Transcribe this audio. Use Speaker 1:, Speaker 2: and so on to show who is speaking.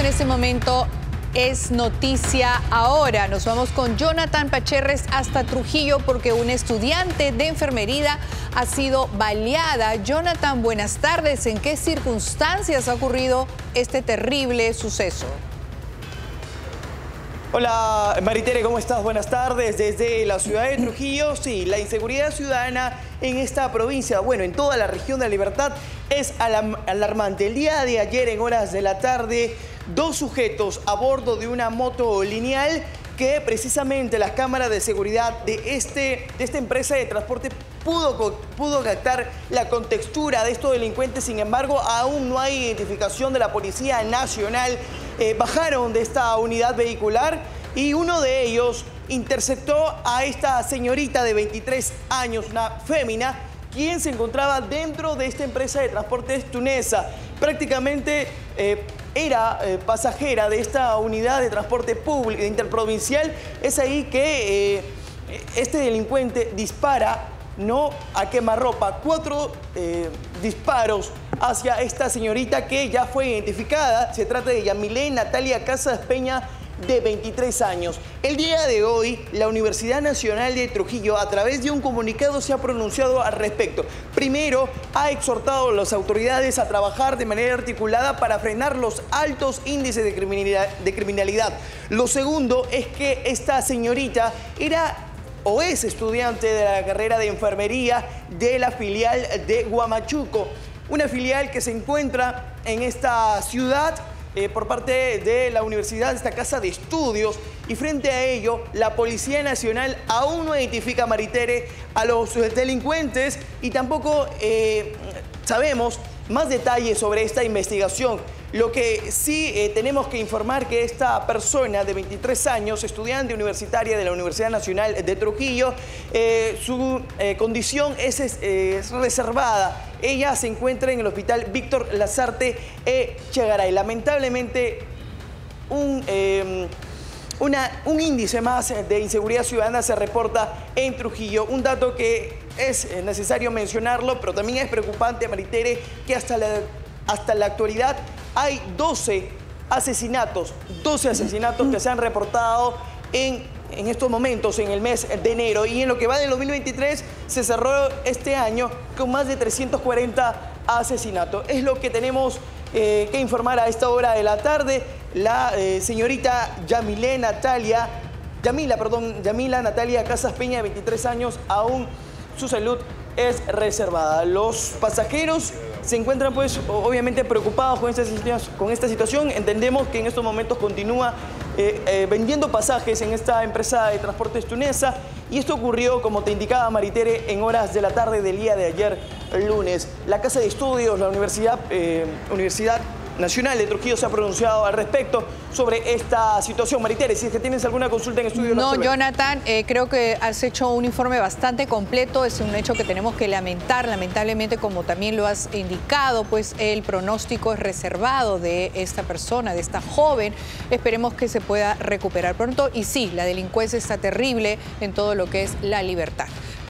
Speaker 1: en este momento es noticia ahora. Nos vamos con Jonathan Pacherres hasta Trujillo porque una estudiante de enfermería ha sido baleada. Jonathan, buenas tardes. ¿En qué circunstancias ha ocurrido este terrible suceso?
Speaker 2: Hola Maritere, ¿cómo estás? Buenas tardes. Desde la ciudad de Trujillo, sí, la inseguridad ciudadana en esta provincia, bueno, en toda la región de la Libertad, es alarmante. El día de ayer, en horas de la tarde, dos sujetos a bordo de una moto lineal que precisamente las cámaras de seguridad de, este, de esta empresa de transporte pudo, pudo captar la contextura de estos delincuentes. Sin embargo, aún no hay identificación de la Policía Nacional. Eh, bajaron de esta unidad vehicular y uno de ellos interceptó a esta señorita de 23 años, una fémina, quien se encontraba dentro de esta empresa de transportes tunesa. Prácticamente eh, era eh, pasajera de esta unidad de transporte público interprovincial. Es ahí que este delincuente dispara no a quemarropa. Cuatro eh, disparos hacia esta señorita que ya fue identificada. Se trata de Yamilé Natalia Casas Peña de 23 años. El día de hoy, la Universidad Nacional de Trujillo, a través de un comunicado, se ha pronunciado al respecto. Primero, ha exhortado a las autoridades a trabajar de manera articulada para frenar los altos índices de criminalidad. Lo segundo es que esta señorita era o es estudiante de la carrera de enfermería de la filial de Guamachuco, una filial que se encuentra en esta ciudad eh, por parte de la universidad, esta casa de estudios, y frente a ello, la Policía Nacional aún no identifica a Maritere a los delincuentes. Y tampoco eh, sabemos más detalles sobre esta investigación. Lo que sí eh, tenemos que informar que esta persona de 23 años, estudiante universitaria de la Universidad Nacional de Trujillo, eh, su eh, condición es, reservada. Ella se encuentra en el hospital Víctor Lazarte Chegaray. Lamentablemente, un un índice más de inseguridad ciudadana se reporta en Trujillo. Un dato que es necesario mencionarlo, pero también es preocupante, Maritere, que hasta la, hasta la actualidad hay 12 asesinatos, 12 asesinatos que se han reportado en, en estos momentos, en el mes de enero. Y en lo que va del 2023 se cerró este año con más de 340 asesinatos. Es lo que tenemos eh, que informar a esta hora de la tarde. La eh, señorita Yamile Natalia, Yamila, perdón, Yamila Natalia Casas Peña, de 23 años, aún su salud es reservada. Los pasajeros se encuentran pues obviamente preocupados con esta, situación. Entendemos que en estos momentos continúa eh, eh, vendiendo pasajes en esta empresa de transportes tunesa y esto ocurrió, como te indicaba Maritere, en horas de la tarde del día de ayer, lunes. La Casa de Estudios, la Universidad, eh, Universidad Nacional de Trujillo se ha pronunciado al respecto sobre esta situación. Maritere, si es que tienes alguna consulta en estudio.
Speaker 1: No, Jonathan, eh, creo que has hecho un informe bastante completo. Es un hecho que tenemos que lamentar. Lamentablemente, como también lo has indicado, pues el pronóstico es reservado de esta persona, de esta joven. Esperemos que se pueda recuperar pronto. Y sí, la delincuencia está terrible en todo lo que es la libertad.